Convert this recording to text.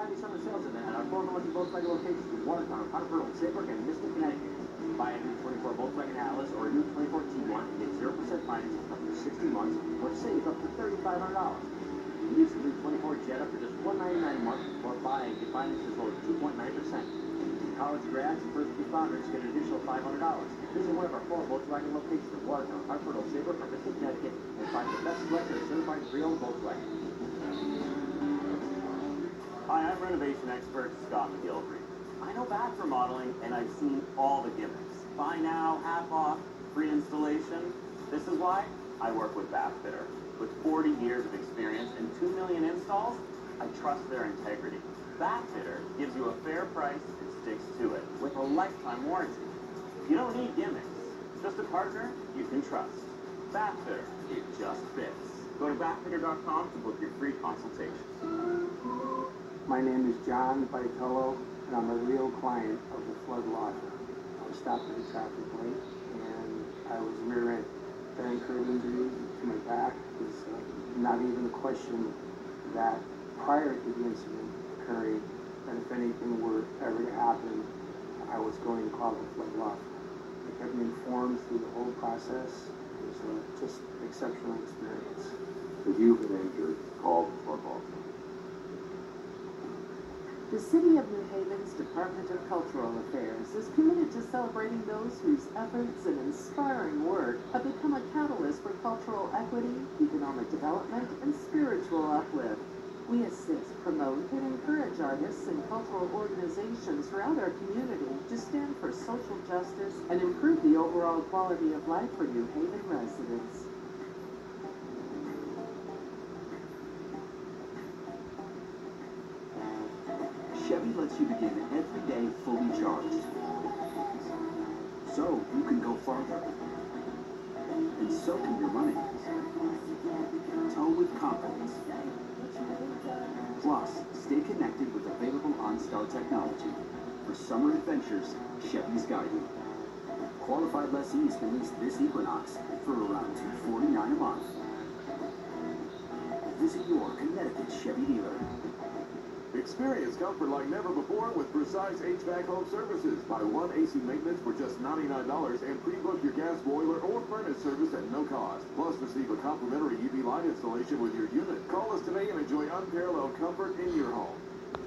Saturday summer sales event at our former Lucky Volkswagen locations in Watertown, Hartford, Old Saybrook, and Mystic, Connecticut. Buy a new 24 Volkswagen Atlas or a new 24 Tiguan and get 0% financing for up to 60 months or save up to $3,500. Use the new 24 Jetta for just 199 a month or buy and get financed as low as 2.9% college grads and first responders get an additional $500. Visit one of our four Volkswagen locations in Watertown, Hartford, Old Saybrook, or Mystic, Connecticut, and find the best selection of certified pre-owned Volkswagen. Hi, I'm renovation expert Scott McGillivray. I know bath remodeling, and I've seen all the gimmicks. Buy now, half off, free installation. This is why I work with Bathfitter. With 40 years of experience and 2 million installs, I trust their integrity. Bathfitter gives you a fair price and sticks to it with a lifetime warranty. You don't need gimmicks, just a partner you can trust. Bathfitter, it just fits. Go to bathfitter.com to book your free consultation. My name is John Vitello, and I'm a real client of the flood firm. I was stopped at a traffic light, and I was rear-ended. Very curb injury to my back. It was uh, not even a question that prior to the incident occurring, that if anything were ever to happen, I was going to call the flood firm. They kept me informed through the whole process. It was uh, just an exceptional experience. If you've been injured, call the flood firm. The City of New Haven's Department of Cultural Affairs is committed to celebrating those whose efforts and inspiring work have become a catalyst for cultural equity, economic development, and spiritual uplift. We assist, promote, and encourage artists and cultural organizations throughout our community to stand for social justice and improve the overall quality of life for New Haven residents. Chevy lets you begin every day fully charged. So you can go farther. And so can your money. Tow with confidence. Plus, stay connected with available OnStar technology. For summer adventures, Chevy's got you. Qualified lessees can lease this Equinox for around 249 a month. Visit your Connecticut Chevy dealer. Experience comfort like never before with Precise HVAC Home Services. Buy one AC maintenance for just $99 and pre-book your gas boiler or furnace service at no cost. Plus, receive a complimentary UV light installation with your unit. Call us today and enjoy unparalleled comfort in your home.